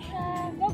Congratulations!